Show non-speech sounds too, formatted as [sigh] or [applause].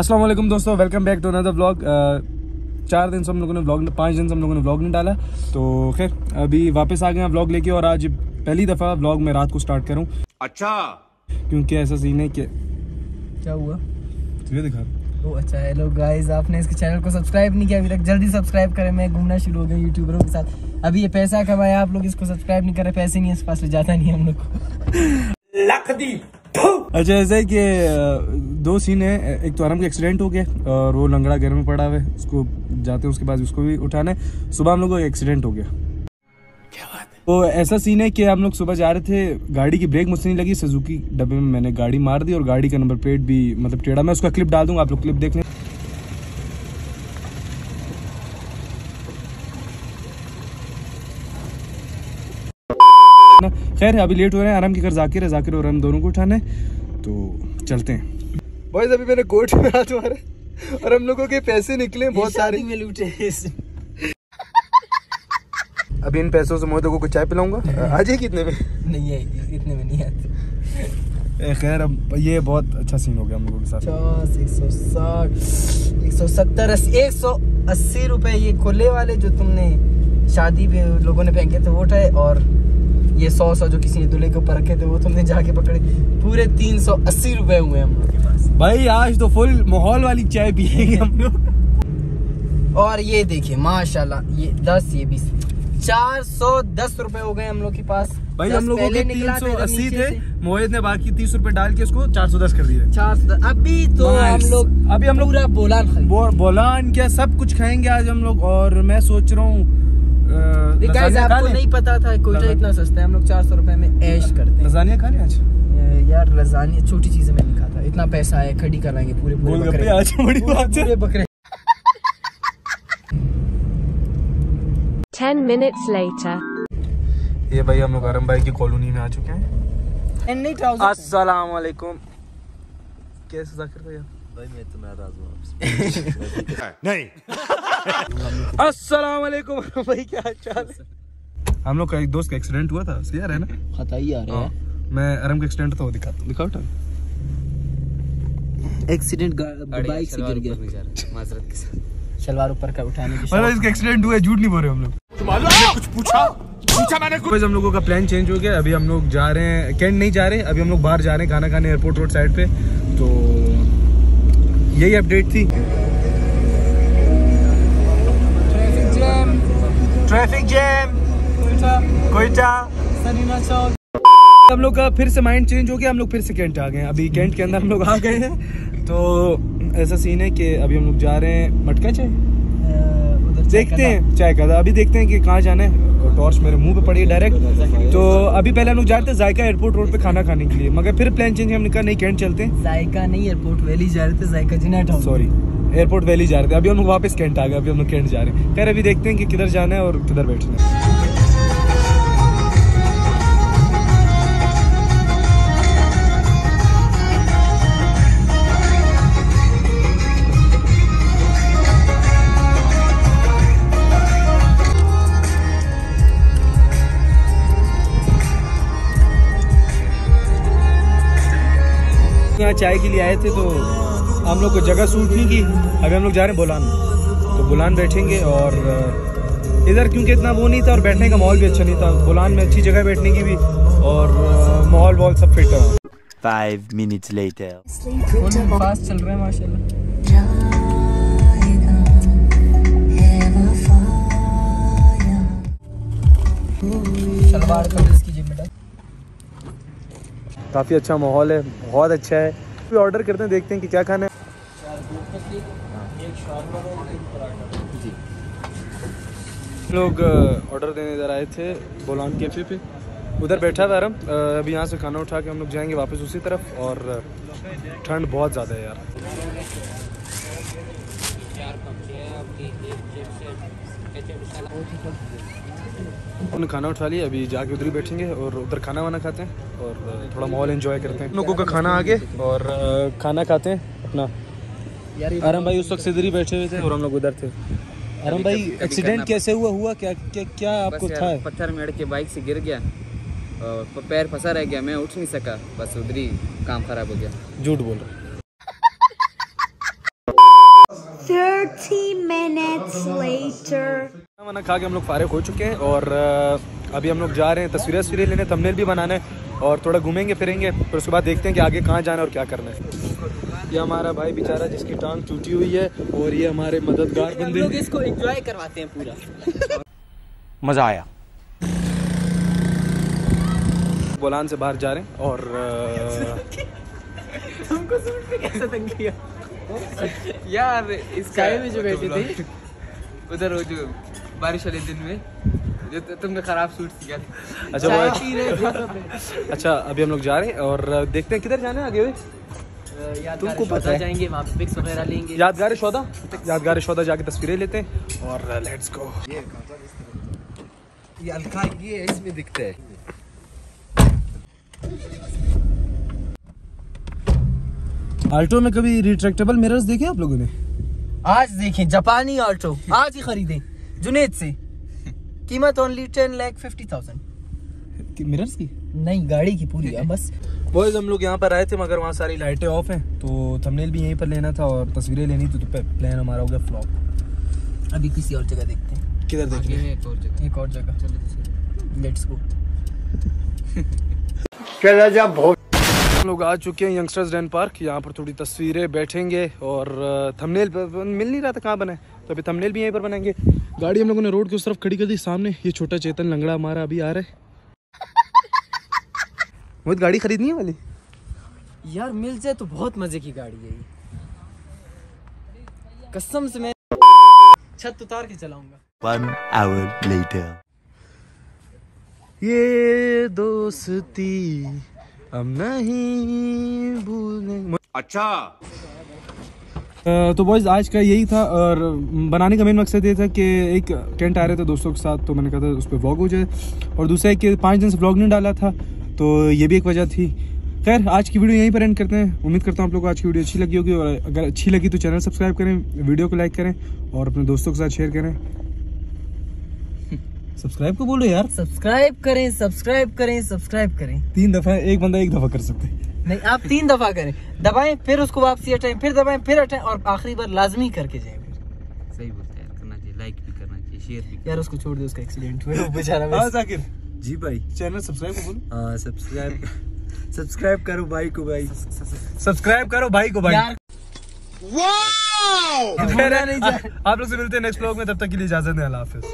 अस्सलाम वालेकुम दोस्तों welcome back to another vlog चार दिन से हम लोगों ने व्लॉग पाँच दिन से हम लोगों ने व्लॉग नहीं डाला। तो खैर अभी वापस आ गए हैं व्लॉग लेके और आज पहली दफ़ा व्लॉग मैं रात को स्टार्ट करूँ। अच्छा। क्योंकि ऐसा सीन है कि क्या हुआ? तुझे दिखा। ओ अच्छा हेलो गाइस आपने इसके चैनल को सब्सक्राइब नहीं किया? अभी तक जल्दी सब्सक्राब करें। मैं घूमना शुरू हो गया यूट्यूबरों के साथ। अभी ये पैसा कमाया आप लोग इसको सब्सक्राइब नहीं कर रहे पैसे नहीं इस पास ले जाता नहीं हम लोग को। अच्छा ऐसा है कि दो सीन है एक तो आराम का एक्सीडेंट हो गया और वो लंगड़ा घर में पड़ा हुआ है उसको जाते हैं उसके बाद उसको भी उठाना है। सुबह हम लोग को एक्सीडेंट हो गया। तो ऐसा सीन है कि हम लोग सुबह जा रहे थे गाड़ी की ब्रेक मुझसे नहीं लगी सुजुकी डब्बे में मैंने गाड़ी मार दी और गाड़ी का नंबर प्लेट भी मतलब टेढ़ा मैं उसका क्लिप डाल दूँगा आप लोग क्लिप देख लें। खैर अभी लेट हो रहे हैं आराम की घर जाकिर है जाकिर और हम दोनों को उठाना है तो चलते हैं। बॉयज़ अभी मैंने कोर्ट में हाथ मारे और हम लोगों के पैसे निकले बहुत सारे। में लूटे अभी इन पैसों से मोहित को कुछ चाय पिलाऊँगा? आज ही कितने में? नहीं है इतने में नहीं आते। खैर अब ये बहुत अच्छा सीन हो गया हम लोगों के साथ। एक सौ साठ एक सौ सत्तर एक सौ अस्सी रुपए ये खुले वाले जो तुमने शादी पे लोगों ने फेंके थे वो उठाए और ये सौ सौ जो किसी ने दूल्हे के ऊपर रखे थे वो तुमने जाके पकड़े। पूरे तीन सौ अस्सी रुपए हुए हम लोग के पास। भाई आज तो फुल माहौल वाली चाय पियेंगे हम लोग। और ये देखिए माशाल्लाह ये दस ये बीस। चार सौ दस रुपए हो गए हम लोग के पास। भाई हम लोगों के तीन सौ अस्सी थे मोहित ने बाकी तीस रुपए डाल के उसको चार सौ दस कर दिए। चार सौ अभी तो हम लोग अभी हम लोग बोलान बो, बोलान क्या सब कुछ खाएँगे आज हम लोग? और मैं सोच रहा हूँ गाइस आपको नहीं पता था कोयटा इतना सस्ता है हम लोग चार सौ रुपए में ऐश करते हैं। लसानिया खा लें आज? यार लजानी छोटी चीज़ें मैं नहीं खाता इतना पैसा है खड़ी कराएँगे पूरे पूरे बकरे। आज बड़ी बात है। पूरे बकरे। 10 minutes later. ये भाई हम लोग आरम भाई की कॉलोनी में आ चुके हैं। अस्सलाम वालेकुम कैसे जाकिर भाई भाई मैं तो नाराज़ हूँ नहीं। अस्सलाम वालेकुम भाई क्या हाल हम लोग का एक दोस्त का एक्सीडेंट हुआ था सही है ना? खता ही आ हाँ। मैं अरम का एक्सीडेंट तो दिखाता हूँ दिखाओ एक्सीडेंट बाइक से गिर गया। माजरत के साथ। शलवार ऊपर का उठाने की मतलब इसका एक्सीडेंट हुआ है झूठ नहीं बोल रहे हम लोग। कुछ पूछा? पूछा मैंने बस हम लोगों का प्लान चेंज हो गया अभी हम लोग जा रहे हैं कैंट नहीं जा रहे अभी हम लोग बाहर जा रहे हैं खाना खाने एयरपोर्ट रोड साइड पे। तो यही अपडेट थी। Traffic jam Quetta. हम लोग का फिर से माइंड चेंज हो गया हम लोग फिर से कैंट आ गए हैं। अभी कैंट के अंदर हम लोग आ गए हैं। तो ऐसा सीन है कि अभी हम लोग जा रहे हैं मटका चाय? देखते हैं चाय का अभी देखते हैं कि कहाँ जाना है। टॉर्च मेरे मुँह पे पड़ी है डायरेक्ट तो अभी पहले हम लोग जाते हैं जायका एयरपोर्ट रोड पे खाना खाने के लिए। मगर फिर प्लान चेंज हमने कहा नहीं कैंट चलते हैं। जायका नहीं एयरपोर्ट वैली जा रहे थे जायका जिना सॉरी एयरपोर्ट वैली जा रहे थे। अभी हम लोग वापस कैंट आ गए, अभी हम लोग कैंट जा रहे हैं। खैर, अभी देखते हैं कि किधर जाना है और किधर बैठना है। चाय के लिए आए थे तो हम लोग को जगह सूट नहीं की। अभी हम लोग जा रहे हैं बोलान तो बुलान बैठेंगे और इधर क्योंकि इतना वो नहीं था और बैठने का माहौल भी अच्छा नहीं था बुलान में अच्छी जगह बैठने की भी और माहौल वॉल सब फिट है। Five minutes later. फास्ट चल रहे हैं माशाल्लाह। शलवार कमीज कीजिए बेटा। काफ़ी अच्छा माहौल है बहुत अच्छा है। भी ऑर्डर करते हैं देखते हैं कि क्या खाना है। लोग ऑर्डर देने इधर आए थे, बोलान कैफ़े पे उधर बैठा था आराम। अभी यहाँ से खाना उठा के हम लोग जाएँगे वापस उसी तरफ़ और ठंड बहुत ज़्यादा है यार। हमने खाना उठा लिया, अभी जाके उधर ही बैठेंगे और उधर खाना वाना खाते हैं और थोड़ा माहौल एंजॉय करते हैं। लोगों का खाना आगे और खाना खाते हैं अपना। आराम भाई उस वक्त इधर ही बैठे हुए थे और हम लोग उधर थे। आराम भाई एक्सीडेंट कैसे हुआ? हुआ क्या क्या क्या आपको था? पत्थर में अड़ के बाइक से गिर गया और पैर फंसा रह गया मैं उठ नहीं सका। बस उधर ही काम खराब हो गया। झूठ बोल रहा 30 later. खाना वाना खा के हम लोग फारिग हो चुके हैं और अभी हम लोग जा रहे हैं तस्वीरें तस्वीरें लेने तमनेल भी बनाने हैं और थोड़ा घूमेंगे फिरेंगे फिर उसके बाद देखते हैं कि आगे कहाँ जाना है और क्या करना है। ये हमारा भाई बेचारा जिसकी टांग टूटी हुई है और ये हमारे मददगार हम लोग इसको एंजॉय करवाते हैं पूरा। मज़ा आया। बोलान से बाहर जा रहे हैं और [laughs] तुमको सूट पे कैसे तंग किया? [laughs] यार इस काय में जो बैठी थी उधर वो जो बारिश वाले दिन में जो तुमने खराब सूट किया अच्छा [laughs] अच्छा अभी हम लोग जा रहे हैं और देखते हैं किधर जाना है आगे हुए। तुमको पता जाएँगे वहाँ पे पिक्स वगैरह लेंगे। यादगार शौदा यादगार शौदा जाके तस्वीरें लेते हैं और लेट्स गो ये अलका ये इसमें दिखता है। आल्टो में कभी रिट्रैक्टेबल मिरर्स देखे आप लोगों ने? आज देखें जापानी ऑल्टो आज ही खरीदें। जुनेद से। [laughs] कीमत only ten lakh fifty thousand mirrors की? नहीं गाड़ी की पूरी है बस। बॉयज़ हम लोग यहाँ पर आए थे मगर वहाँ सारी लाइटें ऑफ़ हैं तो थंबनेल भी यहीं पर लेना था और तस्वीरें लेनी थी तो प्लान हमारा हो गया फ्लॉप अभी किसी और जगह देखते हैं। किधर देख रहे एक और जगह। एक और जगह। लेट्स गो हम लोग आ चुके हैं यंगस्टर्स डैन पार्क यहाँ पर थोड़ी तस्वीरें बैठेंगे और थंबनेल मिल नहीं रहा था कहाँ बना है तो अभी थंबनेल भी यहीं पर बनाएँगे। गाड़ी हम लोगों ने रोड की उस तरफ़ खड़ी कर दी सामने ये छोटा चेतन लंगड़ा हमारा अभी आ रहा है। मोहित गाड़ी खरीदनी है वाली? यार मिल जाए तो बहुत मज़े की गाड़ी है ये। कसम से मैं छत उतार के चलाऊँगा। One hour later. ये दोस्ती हम नहीं भूलेंगे अच्छा। तो बॉयज़ आज का यही था और बनाने का मेन मकसद ये था कि एक टेंट आ रहे थे दोस्तों के साथ तो मैंने कहा था उस पर व्लॉग हो जाए। और दूसरा है कि पाँच दिन से व्लॉग नहीं डाला था तो ये भी एक वजह थी। खैर आज की वीडियो यहीं पर एंड करते हैं। उम्मीद करता हूँ आप लोग को आज की वीडियो अच्छी लगी होगी और अगर अच्छी लगी तो चैनल सब्सक्राइब करें वीडियो को लाइक करें और अपने दोस्तों के साथ शेयर करें। सब्सक्राइब को बोलो यार। सब्सक्राइब करें सब्सक्राइब करें सब्सक्राइब करें। तीन दफ़ा एक बंदा एक दफ़ा कर सकते हैं। नहीं आप तीन दफ़ा करें। दबाएँ फिर उसको वापसी हटाएँ फिर दबाएँ फिर हटाएँ और आखिरी बार लाजमी करके जाएँ फिर। सही बोलते हैं करना चाहिए लाइक भी करना चाहिए शेयर भी यार उसको छोड़ दे उसका एक्सीडेंट हुआ बेचारा हाँ जी भाई। चैनल सब्सक्राइब करो हाँ सब्सक्राइब सब्सक्राइब करो भाई को भाई। सब्सक्राइब करो भाई को भाई। आप लोग से मिलते हैं नेक्स्ट ब्लॉग में तब तक के लिए इजाज़त है अल्लाह हाफिज।